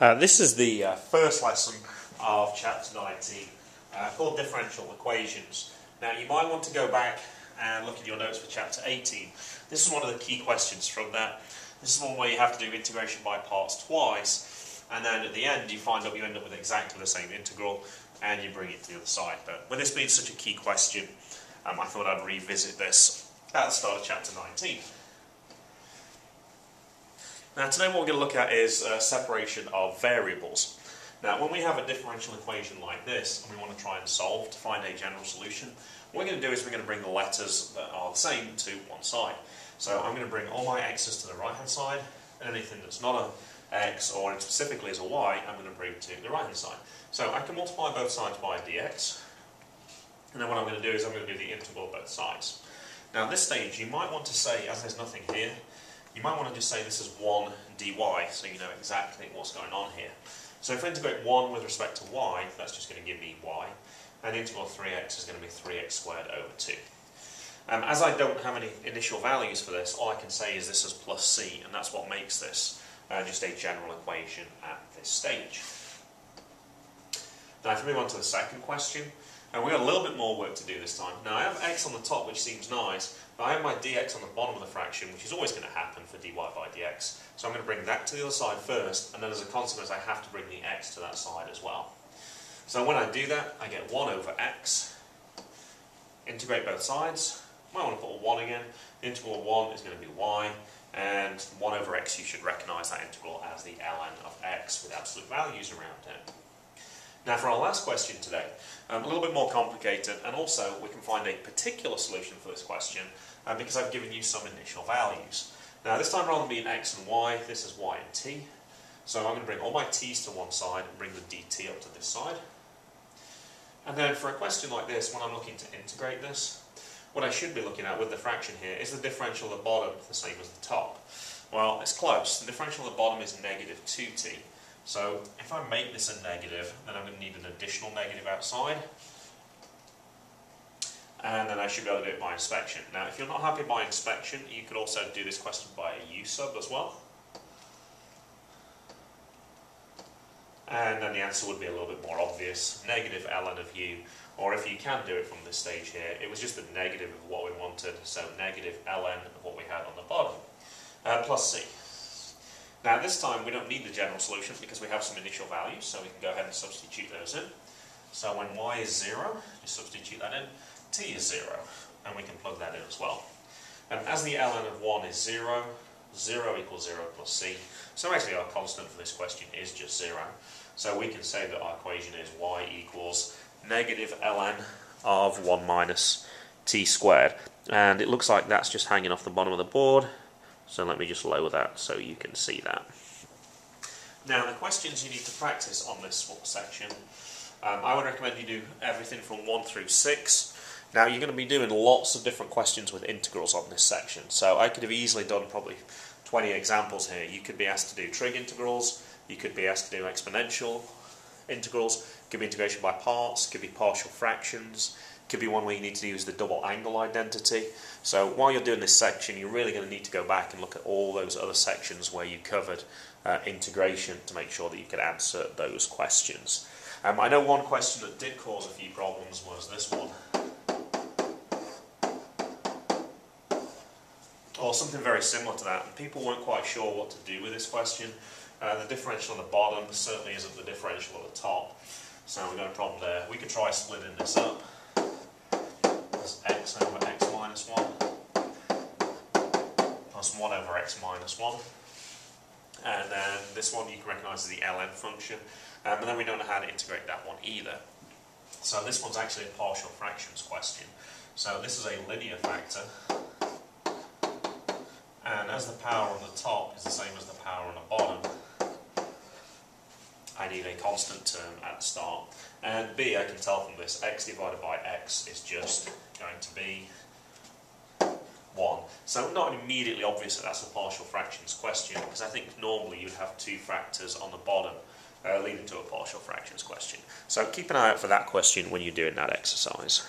Uh, this is the uh, first lesson of chapter 19 uh, called differential equations. Now you might want to go back and look at your notes for chapter 18. This is one of the key questions from that. This is one where you have to do integration by parts twice and then at the end you find out you end up with exactly the same integral and you bring it to the other side. But with this being such a key question, um, I thought I'd revisit this at the start of chapter 19. Now today what we're going to look at is uh, separation of variables. Now when we have a differential equation like this and we want to try and solve to find a general solution, what we're going to do is we're going to bring the letters that are the same to one side. So I'm going to bring all my x's to the right hand side, and anything that's not a x or specifically is a y, I'm going to bring to the right hand side. So I can multiply both sides by dx, and then what I'm going to do is I'm going to do the integral of both sides. Now at this stage you might want to say, as there's nothing here, you might want to just say this is 1 dy, so you know exactly what's going on here. So if I integrate 1 with respect to y, that's just going to give me y, and integral 3x is going to be 3x squared over 2. Um, as I don't have any initial values for this, all I can say is this is plus c, and that's what makes this uh, just a general equation at this stage. Now if we move on to the second question, and we've got a little bit more work to do this time. Now I have x on the top, which seems nice, but I have my dx on the bottom of the fraction, which is always going to happen for dy by dx. So I'm going to bring that to the other side first, and then as a consequence I have to bring the x to that side as well. So when I do that, I get 1 over x, integrate both sides, might want to put a 1 again, the integral of 1 is going to be y, and 1 over x you should recognise that integral as the ln of x with absolute values around it. Now for our last question today, um, a little bit more complicated and also we can find a particular solution for this question uh, because I've given you some initial values. Now this time rather than being x and y, this is y and t. So I'm going to bring all my t's to one side and bring the dt up to this side. And then for a question like this, when I'm looking to integrate this, what I should be looking at with the fraction here is the differential at the bottom the same as the top. Well, it's close. The differential at the bottom is negative 2t. So if I make this a negative, then I'm going to need an additional negative outside. And then I should be able to do it by inspection. Now, if you're not happy by inspection, you could also do this question by a u sub as well. And then the answer would be a little bit more obvious. Negative ln of u, or if you can do it from this stage here, it was just the negative of what we wanted, so negative ln of what we had on the bottom, uh, plus c. Now this time we don't need the general solution because we have some initial values, so we can go ahead and substitute those in. So when y is 0, just substitute that in, t is 0, and we can plug that in as well. And as the ln of 1 is 0, 0 equals 0 plus c, so actually our constant for this question is just 0. So we can say that our equation is y equals negative ln of 1 minus t squared. And it looks like that's just hanging off the bottom of the board. So let me just lower that so you can see that. Now the questions you need to practice on this section, um, I would recommend you do everything from 1 through 6. Now you're going to be doing lots of different questions with integrals on this section, so I could have easily done probably 20 examples here. You could be asked to do trig integrals, you could be asked to do exponential integrals, could be integration by parts, could be partial fractions, could be one where you need to use the double angle identity. So while you're doing this section, you're really going to need to go back and look at all those other sections where you covered uh, integration to make sure that you could answer those questions. Um, I know one question that did cause a few problems was this one. Or something very similar to that. And people weren't quite sure what to do with this question. Uh, the differential on the bottom certainly isn't the differential at the top. So we've got a problem there. We could try splitting this up x over x minus 1 plus 1 over x minus 1. And then this one you can recognise as the ln function. Um, and then we don't know how to integrate that one either. So this one's actually a partial fractions question. So this is a linear factor. And as the power on the top is the same as the power on the bottom, I need a constant term at the start. And b, I can tell from this, x divided by x is just going to be 1. So not immediately obvious that that's a partial fractions question, because I think normally you'd have two factors on the bottom uh, leading to a partial fractions question. So keep an eye out for that question when you're doing that exercise.